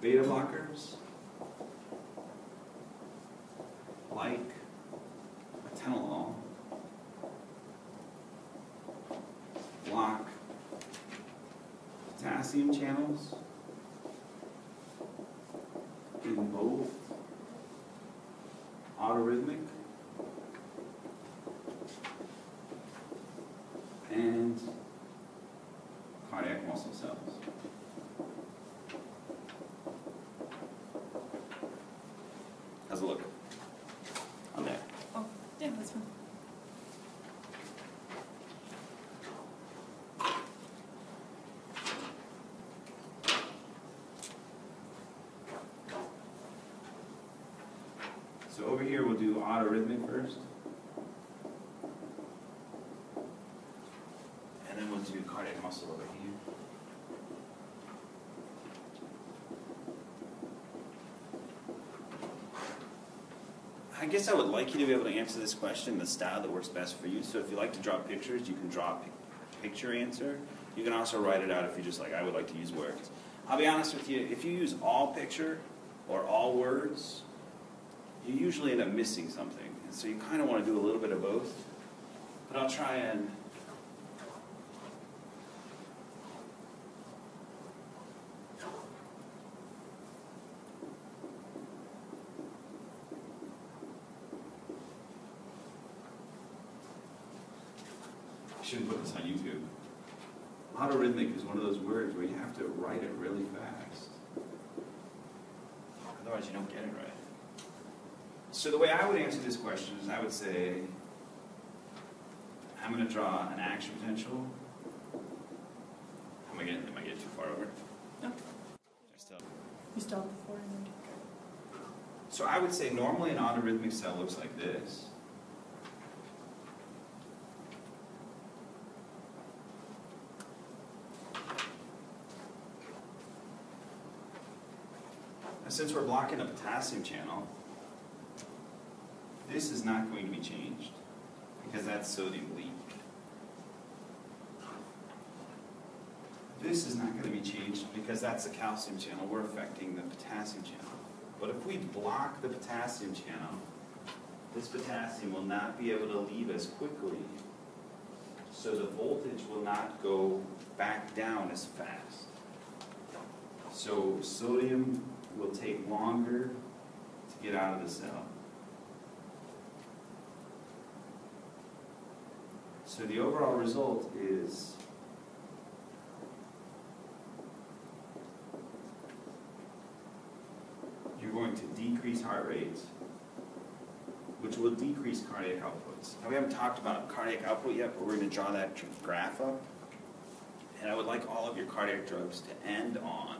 beta blockers, like atenolol, block potassium channels in both autorhythmic and cardiac muscle cells. How's it look? On there. Oh, yeah, that's fine. So over here, we'll do autorhythmic first. And then we'll do cardiac muscle over here. I guess I would like you to be able to answer this question the style that works best for you. So if you like to draw pictures, you can draw a pic- picture answer. You can also write it out if you just like, I would like to use words. I'll be honest with you, if you use all picture or all words, you usually end up missing something. And so you kind of want to do a little bit of both. But I'll try and. I shouldn't put this on YouTube. Autorhythmic is one of those words where you have to write it really fast. Otherwise, you don't get it right. So the way I would answer this question is I would say, I'm going to draw an action potential. Am I getting, am I getting too far over? No. I still- You stop before. So I would say normally an autorhythmic cell looks like this. Since we're blocking a potassium channel, this is not going to be changed because that's sodium leak. This is not going to be changed because that's the calcium channel. We're affecting the potassium channel. But if we block the potassium channel, this potassium will not be able to leave as quickly. So the voltage will not go back down as fast. So sodium will take longer to get out of the cell. So the overall result is you're going to decrease heart rates, which will decrease cardiac outputs. Now, we haven't talked about cardiac output yet, but we're going to draw that graph up. And I would like all of your cardiac drugs to end on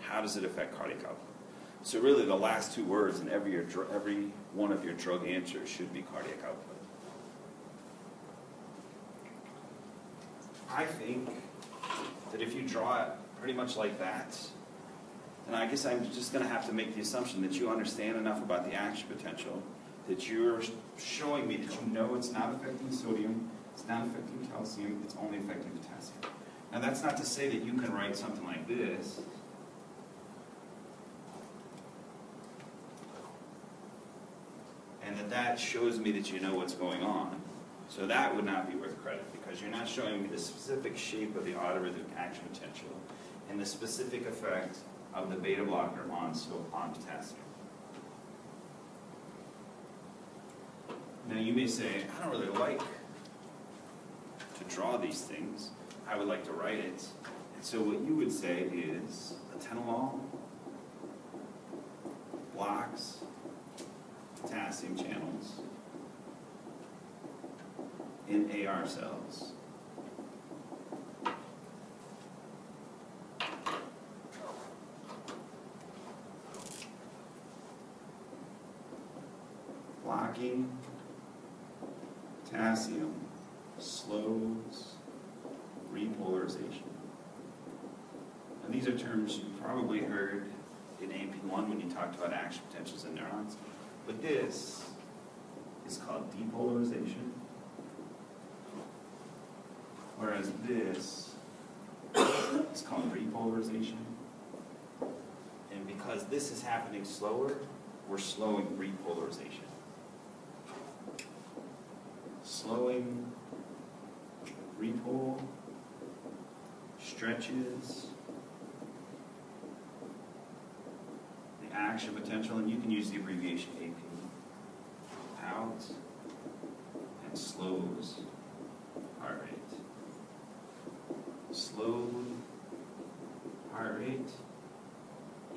how does it affect cardiac output. So really, the last two words in every, your, every one of your drug answers should be cardiac output. I think that if you draw it pretty much like that, then I guess I'm just going to have to make the assumption that you understand enough about the action potential, that you're showing me that you know it's not affecting sodium, it's not affecting calcium, it's only affecting potassium. Now, that's not to say that you can write something like this. And that that shows me that you know what's going on. So that would not be worth credit because you're not showing me the specific shape of the autorhythmic action potential and the specific effect of the beta blocker on, so on potassium. Now you may say, I don't really like to draw these things. I would like to write it. And so what you would say is atenolol blocks potassium channels in AR cells. Blocking potassium slows repolarization. And these are terms you probably heard in AP1 when you talked about action potentials in neurons. But this is called depolarization, whereas this is called repolarization. And because this is happening slower, we're slowing repolarization. Slowing repol, stretches, the action potential, and you can use the abbreviation AP, out, and slows heart rate. Slowed heart rate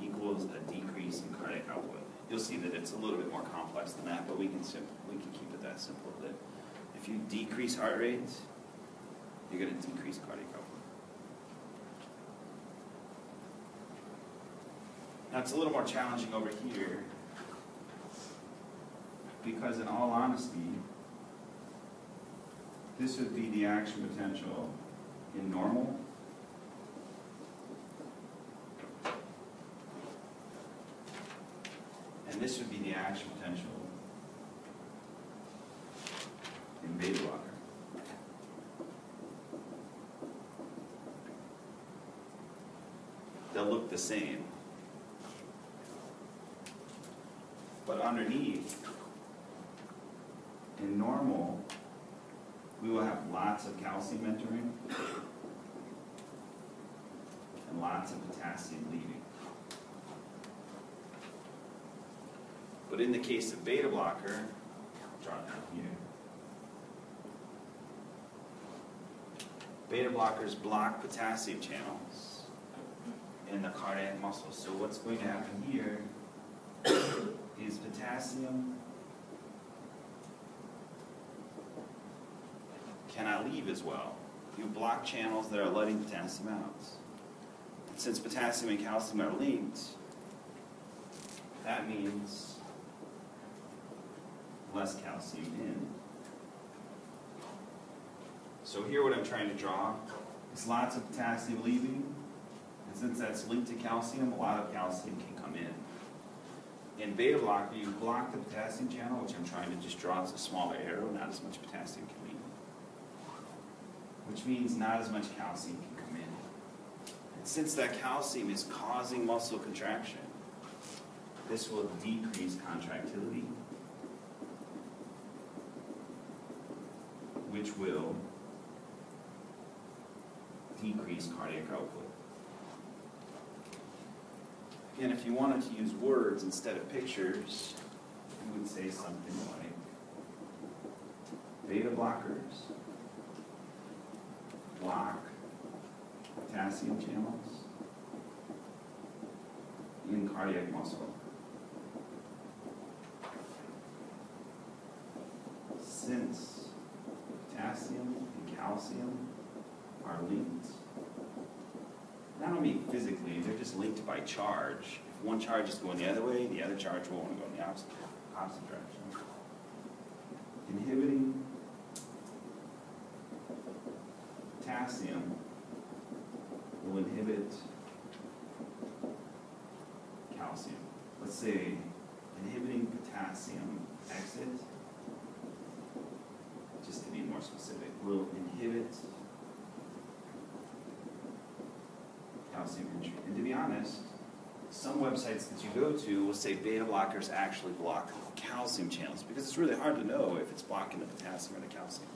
equals a decrease in cardiac output. You'll see that it's a little bit more complex than that, but we can we can keep it that simple. That if you decrease heart rate, you're going to decrease cardiac output. Now it's a little more challenging over here because, in all honesty, this would be the action potential in normal. And this would be the action potential in beta blocker. They'll look the same. But underneath, in normal, we will have lots of calcium entering and lots of potassium leaving. But in the case of beta blocker, draw it down here. Beta blockers block potassium channels in the cardiac muscle. So what's going to happen here is potassium cannot leave as well. You block channels that are letting potassium out. Since potassium and calcium are linked, that means less calcium in. So here what I'm trying to draw is lots of potassium leaving, and since that's linked to calcium, a lot of calcium can come in. In beta blocker, you block the potassium channel, which I'm trying to just draw as a smaller arrow, not as much potassium can leave. Which means not as much calcium can in. Since that calcium is causing muscle contraction, this will decrease contractility, which will decrease cardiac output. Again, if you wanted to use words instead of pictures, you would say something like beta blockers block potassium channels in cardiac muscle. Since potassium and calcium are linked, not only physically, they're just linked by charge. If one charge is going the other way, the other charge will want to go in the opposite, opposite direction. Inhibiting potassium will inhibit calcium. Let's say inhibiting potassium exit, just to be more specific, will inhibit calcium entry. And to be honest, some websites that you go to will say beta blockers actually block calcium channels because it's really hard to know if it's blocking the potassium or the calcium.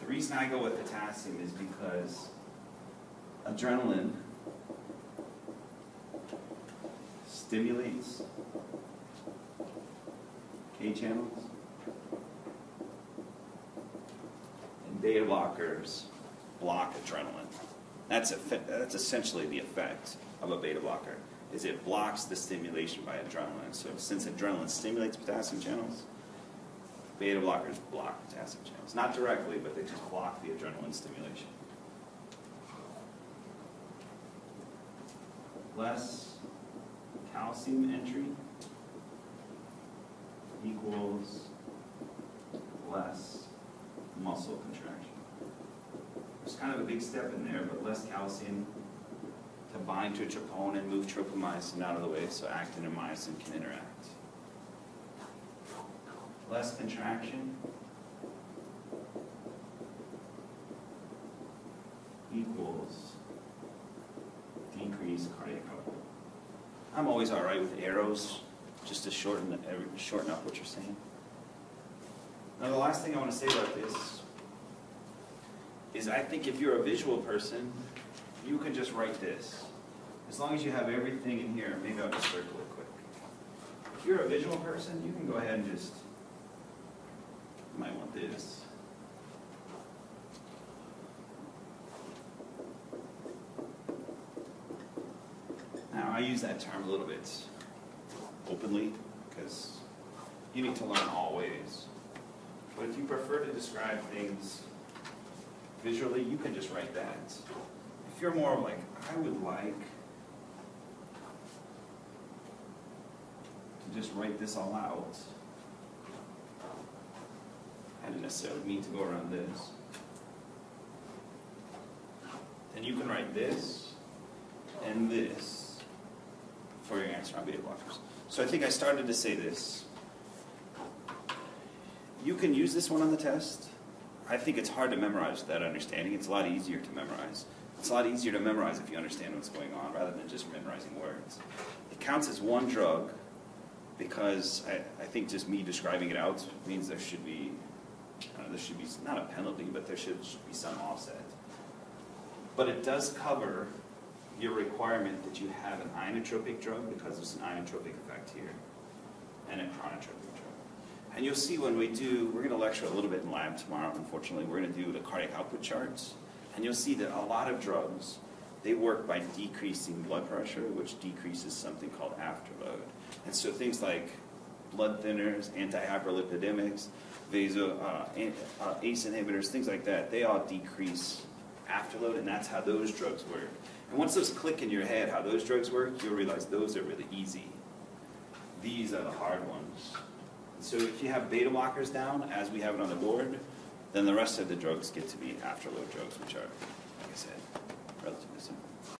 The reason I go with potassium is because adrenaline stimulates K channels and beta blockers block adrenaline. That's, that's essentially the effect of a beta blocker, is it blocks the stimulation by adrenaline. So since adrenaline stimulates potassium channels, beta blockers block potassium channels. Not directly, but they just block the adrenaline stimulation. Less calcium entry equals less muscle contraction. There's kind of a big step in there, but less calcium to bind to troponin, move tropomyosin out of the way so actin and myosin can interact. Less contraction equals cardiac output. I'm always all right with arrows, just to shorten, every- shorten up what you're saying. Now, the last thing I want to say about this is I think if you're a visual person, you can just write this. As long as you have everything in here, maybe I'll just circle it quick. If you're a visual person, you can go ahead and just, you might want this. Now, I use that term a little bit openly, because you need to learn all ways. But if you prefer to describe things visually, you can just write that. If you're more like, I would like to just write this all out, I didn't necessarily mean to go around this. Then you can write this and this for your answer on beta blockers. So I think I started to say this. You can use this one on the test. I think it's hard to memorize that understanding. It's a lot easier to memorize. It's a lot easier to memorize if you understand what's going on rather than just memorizing words. It counts as one drug because I, I think just me describing it out means there should be, uh, there should be, not a penalty, but there should, should be some offset. But it does cover your requirement that you have an inotropic drug because there's an inotropic effect here and a chronotropic drug. And you'll see when we do, we're going to lecture a little bit in lab tomorrow, unfortunately. We're going to do the cardiac output charts. And you'll see that a lot of drugs, they work by decreasing blood pressure, which decreases something called afterload. And so things like blood thinners, antihyperlipidemics, vaso, uh, uh, ACE inhibitors, things like that, they all decrease afterload, and that's how those drugs work. And once those click in your head how those drugs work, you'll realize those are really easy. These are the hard ones. So if you have beta blockers down, as we have it on the board, then the rest of the drugs get to be afterload drugs, which are, like I said.